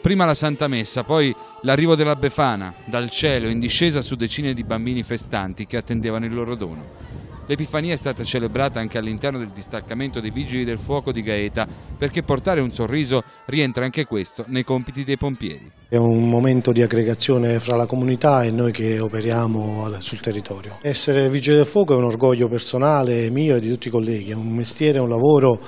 Prima la Santa Messa, poi l'arrivo della Befana, dal cielo in discesa su decine di bambini festanti che attendevano il loro dono. L'Epifania è stata celebrata anche all'interno del distaccamento dei Vigili del Fuoco di Gaeta, perché portare un sorriso rientra anche questo nei compiti dei pompieri. È un momento di aggregazione fra la comunità e noi che operiamo sul territorio. Essere Vigile del Fuoco è un orgoglio personale mio e di tutti i colleghi, è un mestiere, un lavoro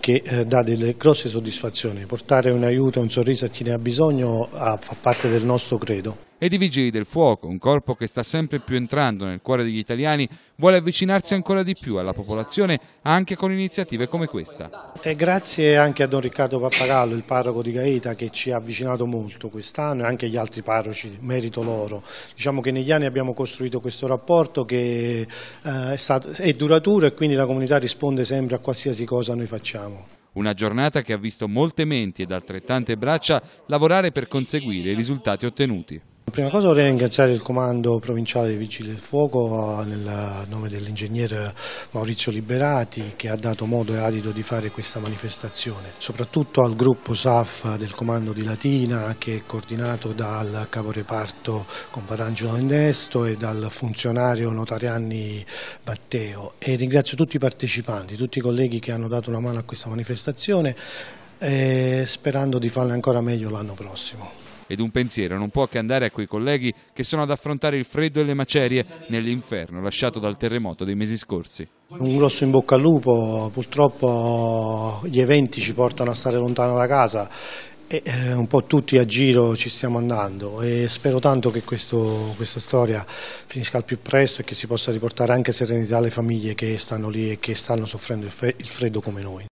che eh, dà delle grosse soddisfazioni. Portare un aiuto, un sorriso a chi ne ha bisogno fa parte del nostro credo. E di Vigili del Fuoco, un corpo che sta sempre più entrando nel cuore degli italiani, vuole avvicinarsi ancora di più alla popolazione anche con iniziative come questa. E grazie anche a Don Riccardo Pappagallo, il parroco di Gaeta, che ci ha avvicinato molto quest'anno e anche gli altri parroci, merito loro. Diciamo che negli anni abbiamo costruito questo rapporto che eh, è, stato, è duraturo e quindi la comunità risponde sempre a qualsiasi cosa noi facciamo. Una giornata che ha visto molte menti ed altrettante braccia lavorare per conseguire i risultati ottenuti. Prima cosa vorrei ringraziare il comando provinciale dei Vigili del Fuoco nel nome dell'ingegnere Maurizio Liberati che ha dato modo e adito di fare questa manifestazione, soprattutto al gruppo SAF del comando di Latina che è coordinato dal caporeparto compadangelo Endesto e dal funzionario notarianni Batteo. E ringrazio tutti i partecipanti, tutti i colleghi che hanno dato una mano a questa manifestazione eh, sperando di farla ancora meglio l'anno prossimo ed un pensiero non può che andare a quei colleghi che sono ad affrontare il freddo e le macerie nell'inferno lasciato dal terremoto dei mesi scorsi. Un grosso in bocca al lupo, purtroppo gli eventi ci portano a stare lontano da casa e eh, un po' tutti a giro ci stiamo andando e spero tanto che questo, questa storia finisca al più presto e che si possa riportare anche serenità alle famiglie che stanno lì e che stanno soffrendo il freddo come noi.